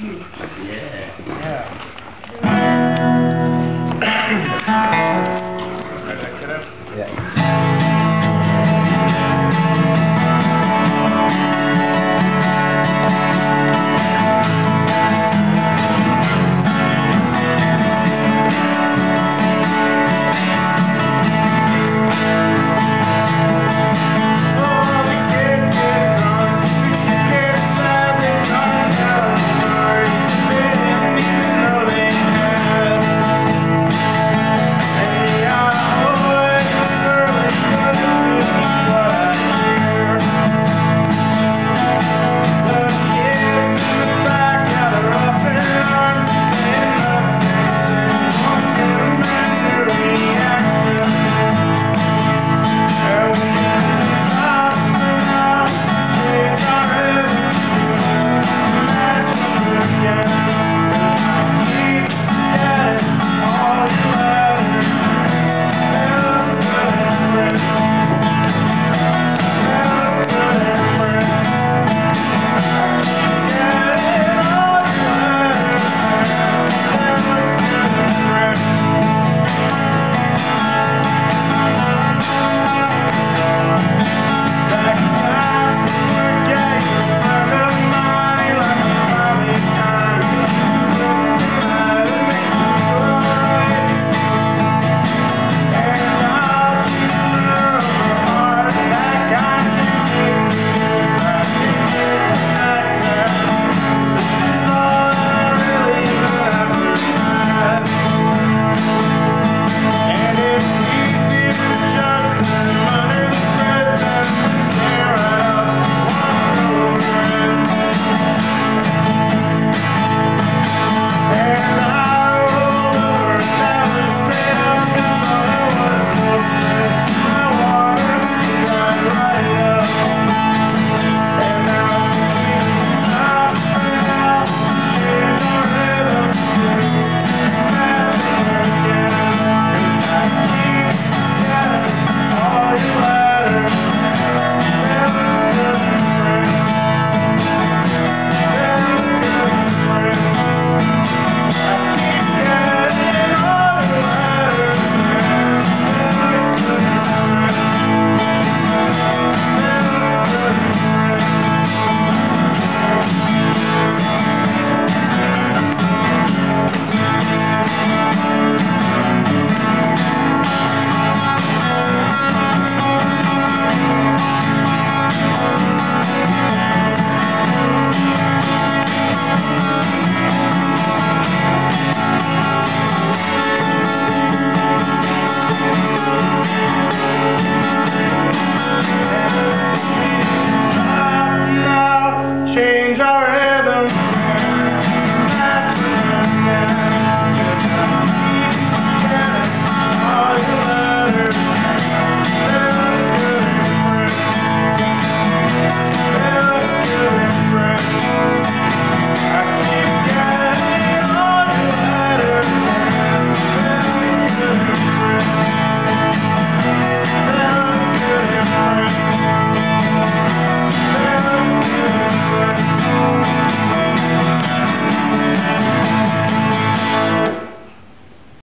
Yeah. Yeah. yeah.